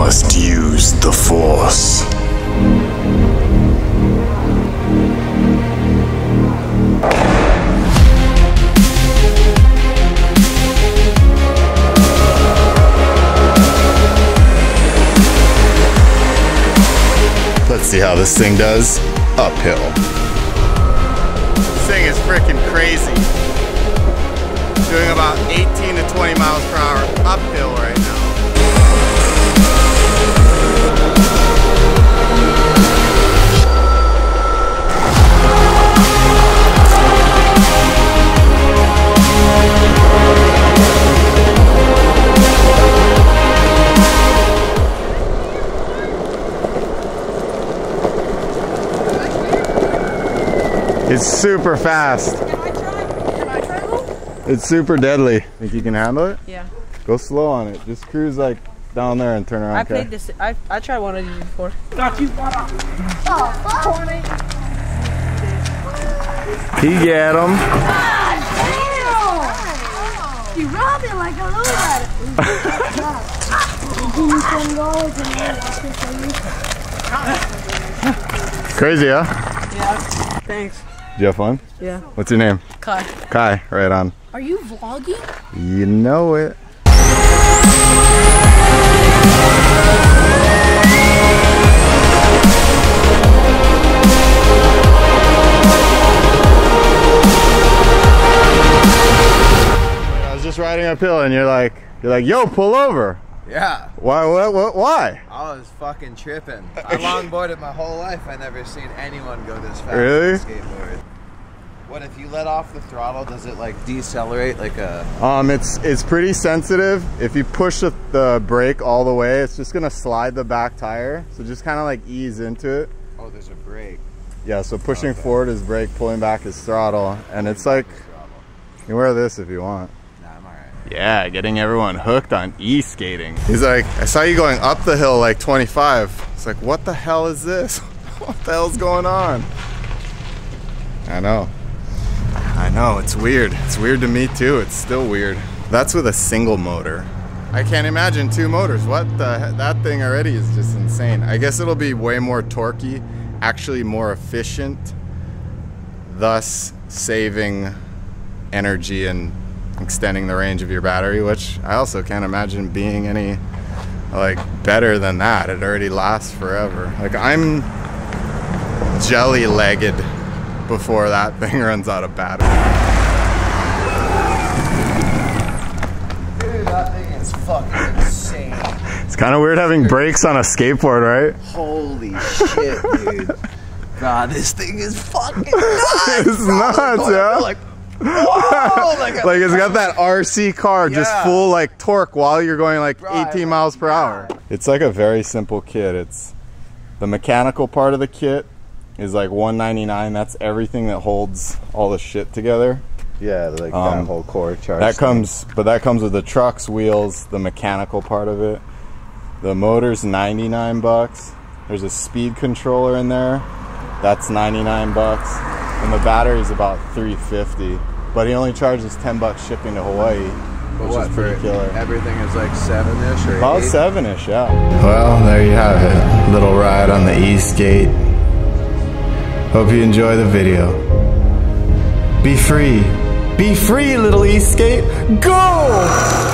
must use the Force. Let's see how this thing does uphill. This thing is freaking crazy. Doing about 18 to 20 miles per hour uphill right now. It's super fast. Can I try? Can I try though? It's super deadly. Think you can handle it? Yeah. Go slow on it. Just cruise like down there and turn around. I okay? played this. I I tried one of these before. He get him. You robbed it like a little bit. Give me ten dollars and I'll watch it for you. Crazy, huh? Yeah. Thanks. Did you have fun? Yeah. What's your name? Kai. Kai. Right on. Are you vlogging? You know it. I was just riding uphill and you're like, you're like, yo, pull over. Yeah, Why? What? What? Why? I was fucking tripping. I longboarded my whole life. I never seen anyone go this fast Really? on a skateboard. What if you let off the throttle? Does it like decelerate like a? Um, it's it's pretty sensitive. If you push the, the brake all the way, it's just gonna slide the back tire. So just kind of like ease into it. Oh, there's a brake. Yeah. So pushing forward is brake, pulling back is throttle, and it's like you can wear this if you want. Yeah, getting everyone hooked on e-skating. He's like, I saw you going up the hill like 25. It's like, what the hell is this? what the hell's going on? I know. I know, it's weird. It's weird to me too. It's still weird. That's with a single motor. I can't imagine two motors. What the that thing already is just insane. I guess it'll be way more torquey, actually more efficient, thus saving energy and extending the range of your battery, which I also can't imagine being any like better than that. It already lasts forever. Like I'm jelly legged before that thing runs out of battery. Dude, that thing is fucking insane. It's kind of weird having brakes on a skateboard, right? Holy shit, dude. God, this thing is fucking nuts. It's nuts, yeah. Like, whoa, like, it's got that RC car just full like torque while you're going like Right, 18 miles per hour. It's like a very simple kit. It's the mechanical part of the kit is like 199. That's everything that holds all the shit together. Yeah, like Um, that whole core charge. That comes, but that comes with the trucks, wheels, the mechanical part of it. The motor's 99 bucks. There's a speed controller in there. That's 99 bucks. And the battery's about 350. But he only charges 10 bucks shipping to Hawaii, which what, is pretty killer. Everything is like seven ish or About seven-ish, yeah. Well, there you have it. Little ride on the e-skate. Hope you enjoy the video. Be free. Be free, little e-skate. Go!